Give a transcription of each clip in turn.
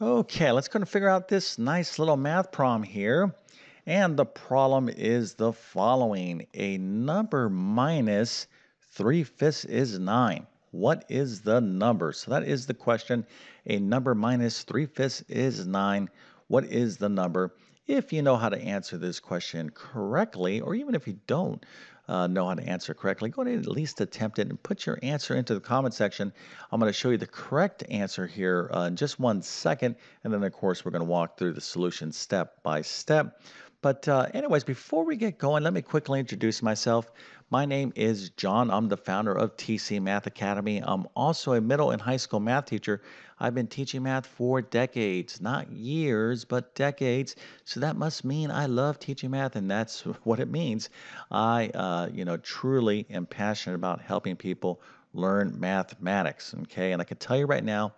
Okay, let's go and figure out this nice little math problem here. And the problem is the following. A number minus 3 fifths is 9. What is the number? So that is the question. A number minus 3 fifths is 9. What is the number? If you know how to answer this question correctly, or even if you don't, uh, know how to answer correctly, go ahead and at least attempt it and put your answer into the comment section. I'm going to show you the correct answer here uh, in just one second. And then, of course, we're going to walk through the solution step by step. But uh, anyways, before we get going, let me quickly introduce myself. My name is John. I'm the founder of TC Math Academy. I'm also a middle and high school math teacher. I've been teaching math for decades, not years, but decades. So that must mean I love teaching math, and that's what it means. I, uh, you know, truly am passionate about helping people learn mathematics. Okay, and I can tell you right now,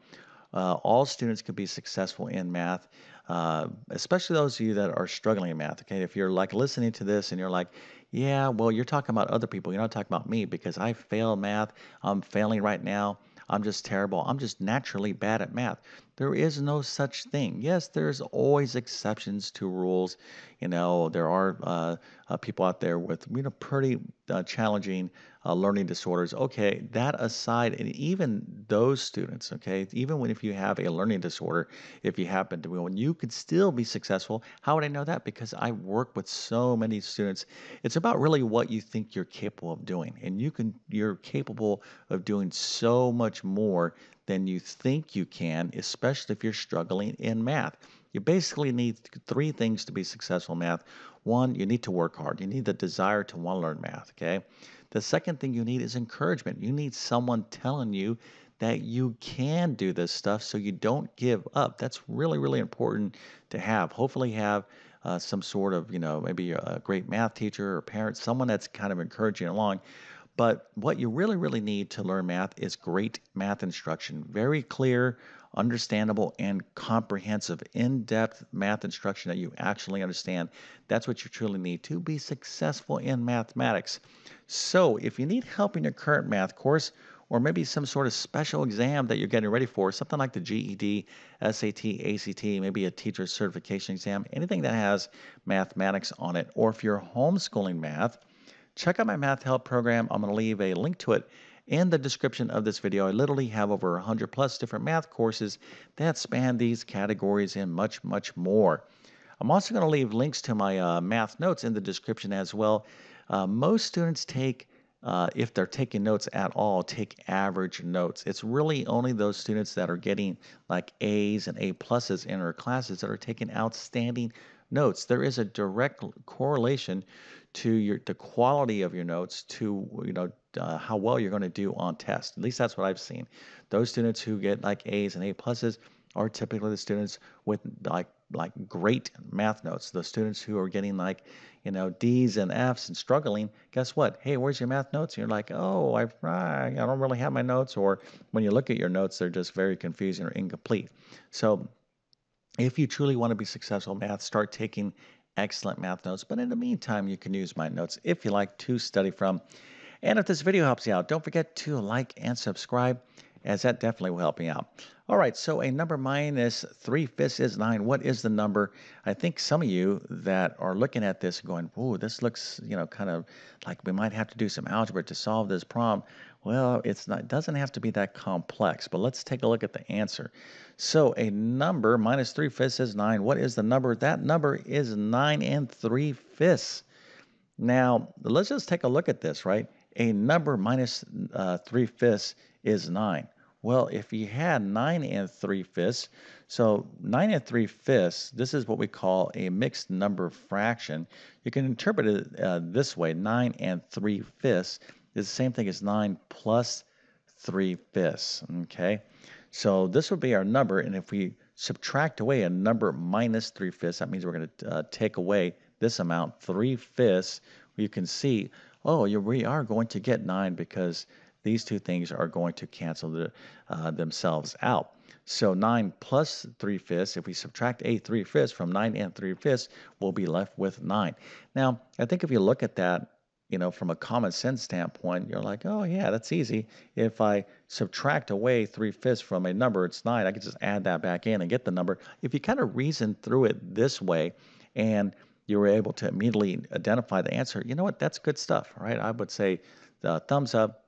uh, all students can be successful in math. Uh, especially those of you that are struggling in math. Okay, if you're like listening to this and you're like, yeah, well, you're talking about other people. You're not talking about me because I failed math. I'm failing right now. I'm just terrible. I'm just naturally bad at math. There is no such thing. Yes, there's always exceptions to rules. You know, there are uh, uh, people out there with you know pretty uh, challenging uh, learning disorders. Okay, that aside, and even those students, okay, even when if you have a learning disorder, if you happen to be one, you could still be successful. How would I know that? Because I work with so many students. It's about really what you think you're capable of doing, and you can you're capable of doing so much more than you think you can, especially if you're struggling in math. You basically need three things to be successful in math. One, you need to work hard. You need the desire to want to learn math, okay? The second thing you need is encouragement. You need someone telling you that you can do this stuff so you don't give up. That's really, really important to have. Hopefully, have uh, some sort of, you know, maybe a great math teacher or parent, someone that's kind of encouraging along. But what you really, really need to learn math is great math instruction. Very clear, understandable, and comprehensive, in depth math instruction that you actually understand. That's what you truly need to be successful in mathematics. So, if you need help in your current math course, or maybe some sort of special exam that you're getting ready for, something like the GED, SAT, ACT, maybe a teacher certification exam, anything that has mathematics on it, or if you're homeschooling math, check out my math help program. I'm going to leave a link to it in the description of this video. I literally have over 100 plus different math courses that span these categories and much, much more. I'm also going to leave links to my uh, math notes in the description as well. Uh, most students take uh, if they're taking notes at all, take average notes. It's really only those students that are getting like A's and A pluses in their classes that are taking outstanding notes. There is a direct correlation to your the quality of your notes to you know uh, how well you're going to do on test. At least that's what I've seen. Those students who get like A's and A pluses are typically the students with like like great math notes. The students who are getting like you know D's and F's and struggling. Guess what? Hey, where's your math notes? And you're like, oh, I I don't really have my notes. Or when you look at your notes, they're just very confusing or incomplete. So if you truly want to be successful in math, start taking excellent math notes. But in the meantime, you can use my notes if you like to study from. And if this video helps you out, don't forget to like and subscribe, as that definitely will help me out. All right, so a number minus 3 fifths is 9. What is the number? I think some of you that are looking at this going, whoa, this looks, you know, kind of like we might have to do some algebra to solve this problem. Well, it's not, it doesn't have to be that complex, but let's take a look at the answer. So a number minus 3 fifths is 9. What is the number? That number is 9 and 3 fifths. Now, let's just take a look at this, right? A number minus, uh, 3 fifths is 9. Well, if you had 9 and 3 fifths, so 9 and 3 fifths, this is what we call a mixed number fraction. You can interpret it uh, this way 9 and 3 fifths the same thing as 9 plus 3 fifths. Okay, so this would be our number, and if we subtract away a number minus 3 fifths, that means we're going to uh, take away this amount, 3 fifths. You can see, oh, we are going to get 9 because these two things are going to cancel the, uh, themselves out. So 9 plus 3 fifths, if we subtract a 3 fifths from 9 and 3 fifths, we'll be left with 9. Now, I think if you look at that you know, from a common sense standpoint, you're like, oh, yeah, that's easy. If I subtract away three fifths from a number, it's nine. I can just add that back in and get the number. If you kind of reason through it this way and you were able to immediately identify the answer, you know what? That's good stuff, right? I would say the thumbs up.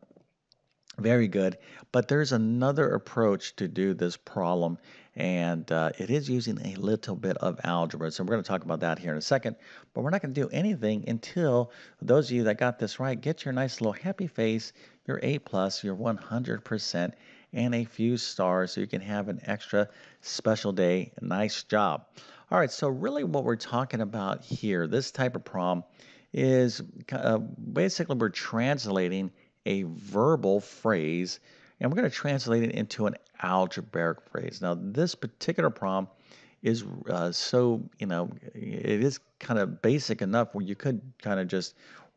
Very good. But there's another approach to do this problem, and uh, it is using a little bit of algebra. So we're going to talk about that here in a second, but we're not going to do anything until those of you that got this right get your nice little happy face, your A plus, your 100%, and a few stars so you can have an extra special day. Nice job. All right, so really what we're talking about here, this type of problem, is uh, basically we're translating a verbal phrase and we're going to translate it into an algebraic phrase. Now, this particular problem is uh, so, you know, it is kind of basic enough where you could kind of just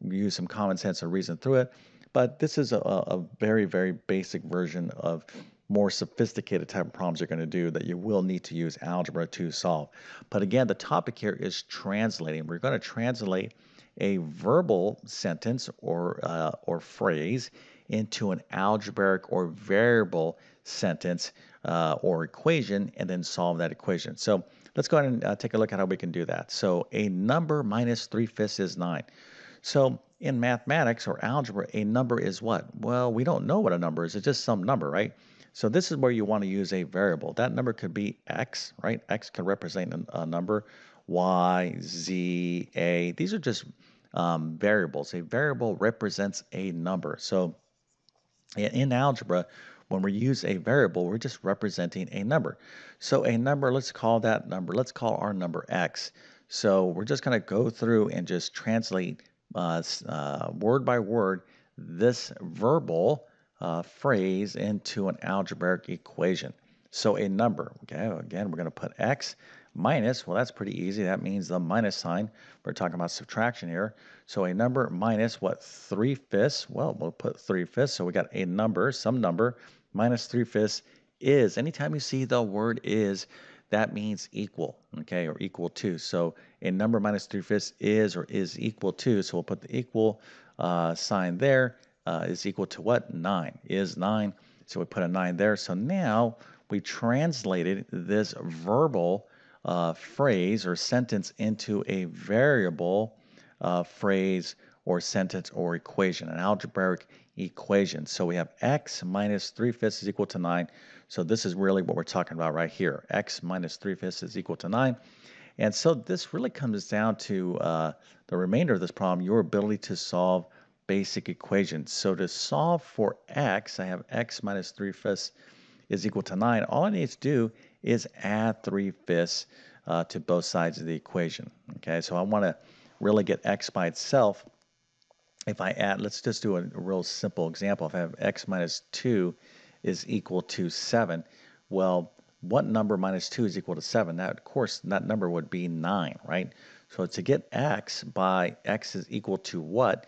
use some common sense and reason through it. But this is a, a very, very basic version of more sophisticated type of problems you're going to do that you will need to use algebra to solve. But again, the topic here is translating. We're going to translate a verbal sentence or, uh, or phrase into an algebraic or variable sentence uh, or equation and then solve that equation. So let's go ahead and uh, take a look at how we can do that. So a number minus 3 fifths is 9. So in mathematics or algebra, a number is what? Well, we don't know what a number is. It's just some number, right? So this is where you want to use a variable. That number could be x, right? x could represent a number, y, z, a. These are just um, variables. A variable represents a number. So in algebra, when we use a variable, we're just representing a number. So a number, let's call that number, let's call our number x. So we're just going to go through and just translate uh, uh, word by word this verbal uh, phrase into an algebraic equation. So a number, okay, again, we're going to put x minus, well, that's pretty easy. That means the minus sign. We're talking about subtraction here. So a number minus what? 3 fifths. Well, we'll put 3 fifths. So we got a number, some number, minus 3 fifths is. Anytime you see the word is, that means equal, okay, or equal to. So a number minus 3 fifths is or is equal to. So we'll put the equal uh, sign there. Uh, is equal to what? 9. Is 9. So we put a 9 there. So now we translated this verbal uh, phrase or sentence into a variable uh, phrase or sentence or equation, an algebraic equation. So we have x minus 3 fifths is equal to 9. So this is really what we're talking about right here. x minus 3 fifths is equal to 9. And so this really comes down to uh, the remainder of this problem, your ability to solve basic equations. So to solve for x, I have x minus 3 fifths is equal to 9. All I need to do is add 3 fifths uh, to both sides of the equation. Okay, so I want to really get x by itself. If I add, let's just do a, a real simple example. If I have x minus 2 is equal to 7, well, what number minus 2 is equal to 7? That, of course, that number would be 9, right? So to get x by x is equal to what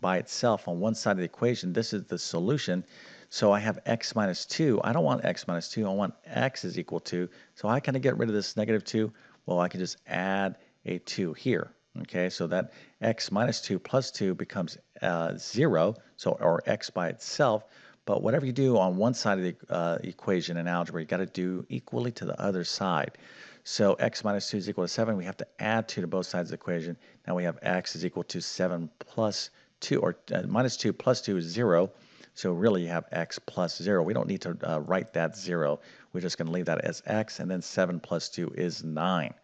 by itself on one side of the equation, this is the solution. So I have x minus 2. I don't want x minus 2. I want x is equal to. So how can I get rid of this negative 2? Well, I can just add a 2 here. Okay, so that x minus 2 plus 2 becomes uh, 0, so or x by itself. But whatever you do on one side of the uh, equation in algebra, you got to do equally to the other side. So x minus 2 is equal to 7. We have to add 2 to both sides of the equation. Now we have x is equal to 7 plus 2, or uh, minus 2 plus 2 is 0. So really you have x plus 0. We don't need to uh, write that 0. We're just going to leave that as x, and then 7 plus 2 is 9.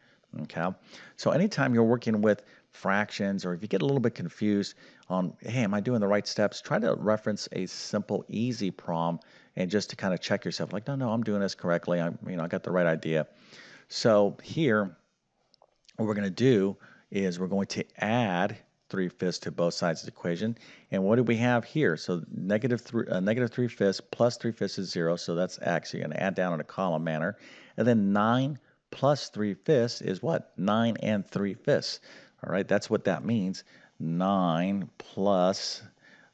Okay, so anytime you're working with fractions or if you get a little bit confused on, hey, am I doing the right steps, try to reference a simple, easy problem and just to kind of check yourself like, no, no, I'm doing this correctly. I'm, you know, I got the right idea. So here, what we're going to do is we're going to add 3 fifths to both sides of the equation. And what do we have here? So negative 3, uh, negative 3 fifths plus 3 fifths is 0, so that's x. You're going to add down in a column manner. And then 9 plus 3 fifths is what? 9 and 3 fifths. All right, that's what that means. 9 plus,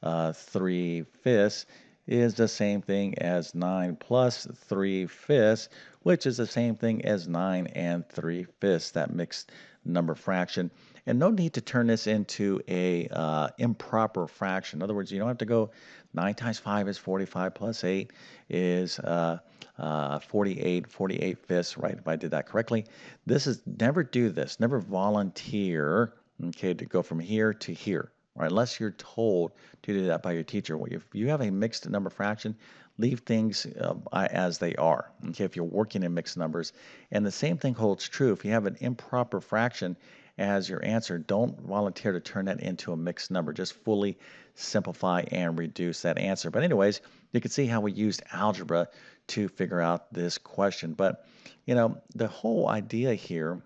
uh, 3 fifths is the same thing as 9 plus 3 fifths, which is the same thing as 9 and 3 fifths, that mixed number fraction. And no need to turn this into a uh, improper fraction. In other words, you don't have to go 9 times 5 is 45 plus 8 is uh, uh, 48, 48 fifths, right? If I did that correctly. This is never do this, never volunteer, okay, to go from here to here, right? Unless you're told to do that by your teacher. If you have a mixed number fraction, leave things uh, as they are, okay, if you're working in mixed numbers. And the same thing holds true if you have an improper fraction as your answer, don't volunteer to turn that into a mixed number. Just fully simplify and reduce that answer. But anyways, you can see how we used algebra to figure out this question. But, you know, the whole idea here,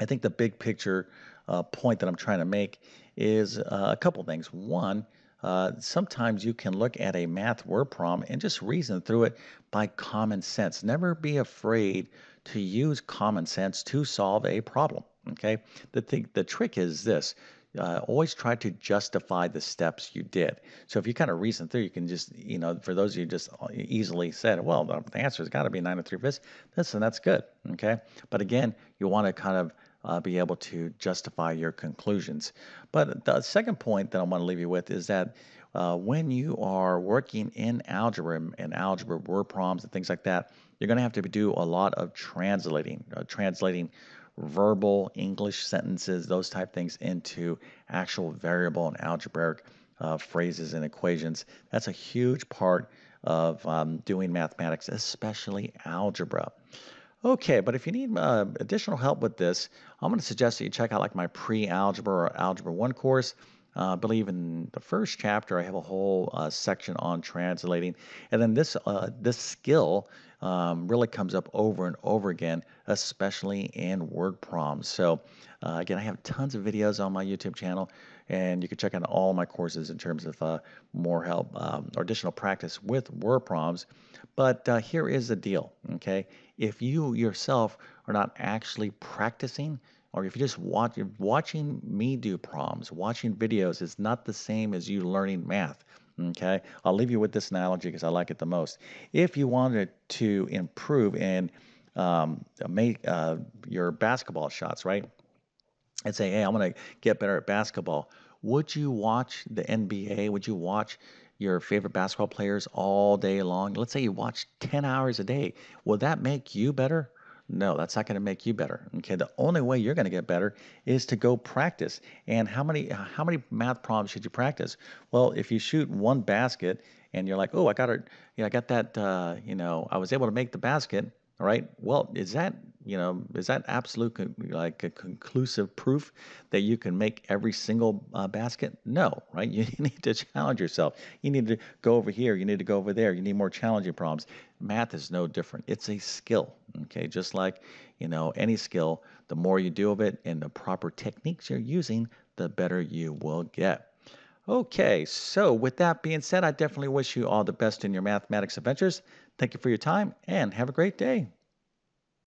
I think the big picture uh, point that I'm trying to make is uh, a couple things. One, uh, sometimes you can look at a math word problem and just reason through it by common sense. Never be afraid to use common sense to solve a problem. Okay, the thing, the trick is this: uh, always try to justify the steps you did. So if you kind of reason through, you can just, you know, for those of you just uh, easily said, well, the answer has got to be 9 and 3 fifths, that's, and that's good, okay? But again, you want to kind of uh, be able to justify your conclusions. But the second point that I want to leave you with is that uh, when you are working in algebra and algebra word problems and things like that, you're going to have to do a lot of translating, uh, translating verbal English sentences, those type things into actual variable and algebraic uh, phrases and equations. That's a huge part of um, doing mathematics, especially algebra. Okay, but if you need uh, additional help with this, I'm going to suggest that you check out like my pre-algebra or algebra 1 course. Uh, I believe in the first chapter I have a whole uh, section on translating, and then this uh, this skill um, really comes up over and over again, especially in word problems. So, uh, again, I have tons of videos on my YouTube channel, and you can check out all my courses in terms of uh, more help um, or additional practice with word problems. But uh, here is the deal, okay? If you yourself are not actually practicing, or if you just watch watching me do problems, watching videos is not the same as you learning math. Okay, I'll leave you with this analogy because I like it the most. If you wanted to improve and um, make uh, your basketball shots, right? And say, hey, I'm going to get better at basketball. Would you watch the NBA? Would you watch your favorite basketball players all day long? Let's say you watch 10 hours a day. Will that make you better? No, that's not going to make you better. Okay, the only way you're going to get better is to go practice. And how many how many math problems should you practice? Well, if you shoot one basket and you're like, oh, I got it, yeah, I got that, uh, you know, I was able to make the basket. All right. Well, is that you know is that absolute like a conclusive proof that you can make every single uh, basket? No. Right. You need to challenge yourself. You need to go over here. You need to go over there. You need more challenging problems. Math is no different. It's a skill. Okay. Just like you know any skill, the more you do of it and the proper techniques you're using, the better you will get. Okay, so with that being said, I definitely wish you all the best in your mathematics adventures. Thank you for your time and have a great day.